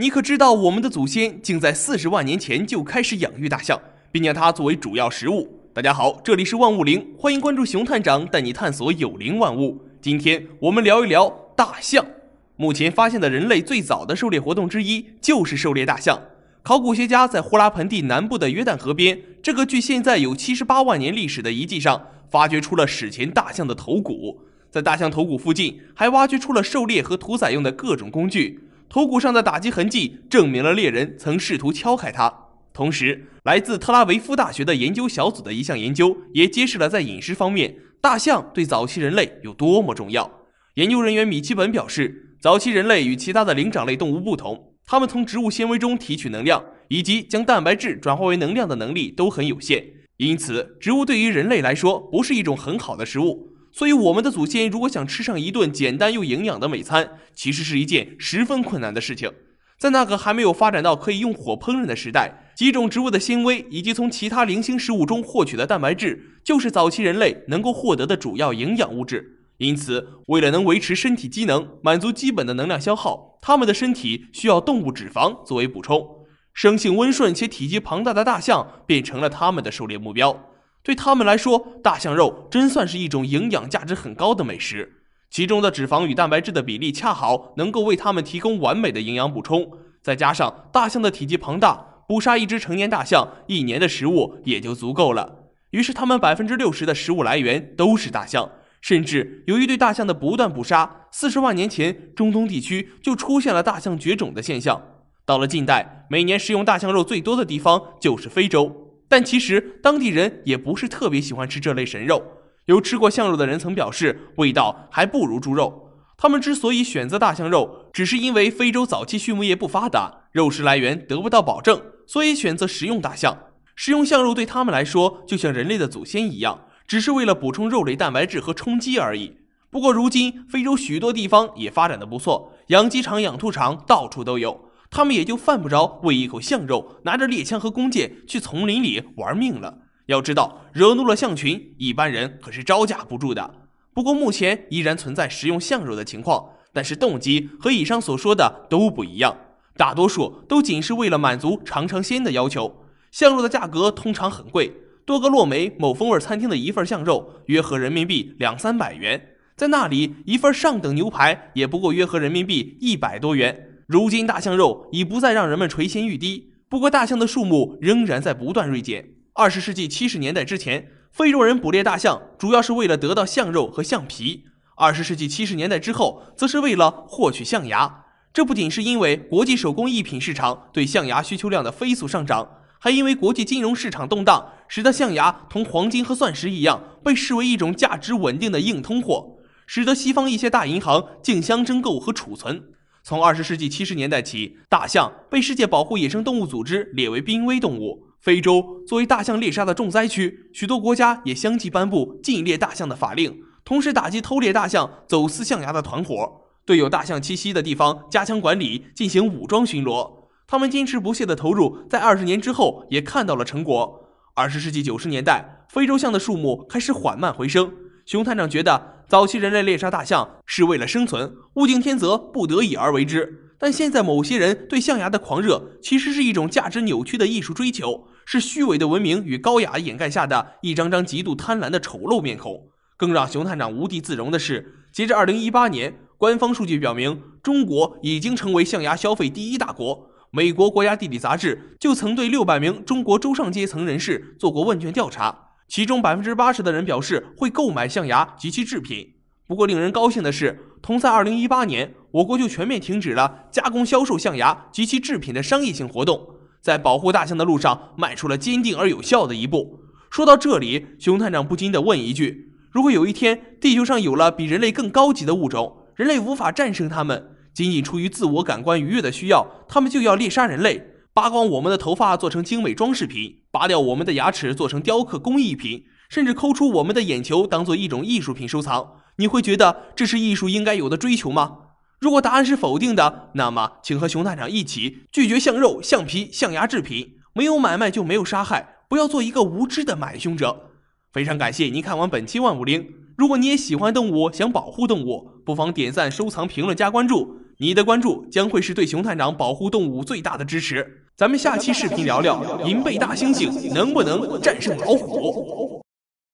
你可知道我们的祖先竟在四十万年前就开始养育大象，并将它作为主要食物？大家好，这里是万物灵，欢迎关注熊探长带你探索有灵万物。今天我们聊一聊大象。目前发现的人类最早的狩猎活动之一就是狩猎大象。考古学家在呼拉盆地南部的约旦河边这个距现在有七十八万年历史的遗迹上，发掘出了史前大象的头骨。在大象头骨附近，还挖掘出了狩猎和屠宰用的各种工具。头骨上的打击痕迹证明了猎人曾试图敲开它。同时，来自特拉维夫大学的研究小组的一项研究也揭示了在饮食方面，大象对早期人类有多么重要。研究人员米奇本表示，早期人类与其他的灵长类动物不同，他们从植物纤维中提取能量，以及将蛋白质转化为能量的能力都很有限。因此，植物对于人类来说不是一种很好的食物。所以，我们的祖先如果想吃上一顿简单又营养的美餐，其实是一件十分困难的事情。在那个还没有发展到可以用火烹饪的时代，几种植物的纤维以及从其他零星食物中获取的蛋白质，就是早期人类能够获得的主要营养物质。因此，为了能维持身体机能，满足基本的能量消耗，他们的身体需要动物脂肪作为补充。生性温顺且体积庞大的大象，便成了他们的狩猎目标。对他们来说，大象肉真算是一种营养价值很高的美食。其中的脂肪与蛋白质的比例恰好能够为他们提供完美的营养补充。再加上大象的体积庞大，捕杀一只成年大象，一年的食物也就足够了。于是，他们百分之六十的食物来源都是大象。甚至由于对大象的不断捕杀，四十万年前，中东地区就出现了大象绝种的现象。到了近代，每年食用大象肉最多的地方就是非洲。但其实当地人也不是特别喜欢吃这类神肉，有吃过象肉的人曾表示，味道还不如猪肉。他们之所以选择大象肉，只是因为非洲早期畜牧业不发达，肉食来源得不到保证，所以选择食用大象。食用象肉对他们来说，就像人类的祖先一样，只是为了补充肉类蛋白质和充饥而已。不过如今，非洲许多地方也发展的不错，养鸡场、养兔场到处都有。他们也就犯不着为一口象肉拿着猎枪和弓箭去丛林里玩命了。要知道，惹怒了象群，一般人可是招架不住的。不过目前依然存在食用象肉的情况，但是动机和以上所说的都不一样，大多数都仅是为了满足尝尝鲜的要求。象肉的价格通常很贵，多个洛梅某风味餐厅的一份象肉约合人民币两三百元，在那里一份上等牛排也不过约合人民币一百多元。如今，大象肉已不再让人们垂涎欲滴。不过，大象的数目仍然在不断锐减。二十世纪七十年代之前，非洲人捕猎大象主要是为了得到象肉和象皮；二十世纪七十年代之后，则是为了获取象牙。这不仅是因为国际手工艺品市场对象牙需求量的飞速上涨，还因为国际金融市场动荡，使得象牙同黄金和钻石一样被视为一种价值稳定的硬通货，使得西方一些大银行竞相争购和储存。从二十世纪七十年代起，大象被世界保护野生动物组织列为濒危动物。非洲作为大象猎杀的重灾区，许多国家也相继颁布禁猎大象的法令，同时打击偷猎大象、走私象牙的团伙，对有大象栖息的地方加强管理，进行武装巡逻。他们坚持不懈的投入，在二十年之后也看到了成果。二十世纪九十年代，非洲象的数目开始缓慢回升。熊探长觉得，早期人类猎杀大象是为了生存，物竞天择，不得已而为之。但现在，某些人对象牙的狂热，其实是一种价值扭曲的艺术追求，是虚伪的文明与高雅掩盖下的一张张极度贪婪的丑陋面孔。更让熊探长无地自容的是，截至二零一八年，官方数据表明，中国已经成为象牙消费第一大国。美国国家地理杂志就曾对六百名中国中上阶层人士做过问卷调查。其中百分之八十的人表示会购买象牙及其制品。不过，令人高兴的是，同在二零一八年，我国就全面停止了加工销售象牙及其制品的商业性活动，在保护大象的路上迈出了坚定而有效的一步。说到这里，熊探长不禁地问一句：如果有一天地球上有了比人类更高级的物种，人类无法战胜他们，仅仅出于自我感官愉悦的需要，他们就要猎杀人类？扒光我们的头发做成精美装饰品，拔掉我们的牙齿做成雕刻工艺品，甚至抠出我们的眼球当做一种艺术品收藏，你会觉得这是艺术应该有的追求吗？如果答案是否定的，那么请和熊探长一起拒绝象肉、象皮、象牙制品。没有买卖就没有杀害，不要做一个无知的买凶者。非常感谢您看完本期万物灵。如果你也喜欢动物，想保护动物，不妨点赞、收藏、评论、加关注。你的关注将会是对熊探长保护动物最大的支持。咱们下期视频聊聊银背大猩猩能不能战胜老虎。